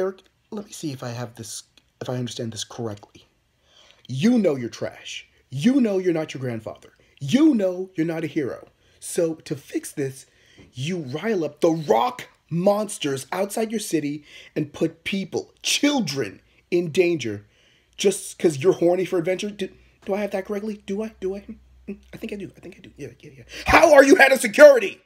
Erik, let me see if I have this, if I understand this correctly. You know you're trash. You know you're not your grandfather. You know you're not a hero. So to fix this, you rile up the rock monsters outside your city and put people, children, in danger just because you're horny for adventure. Do, do I have that correctly? Do I? Do I? Hmm, I think I do. I think I do. Yeah, yeah, yeah. How are you head of security?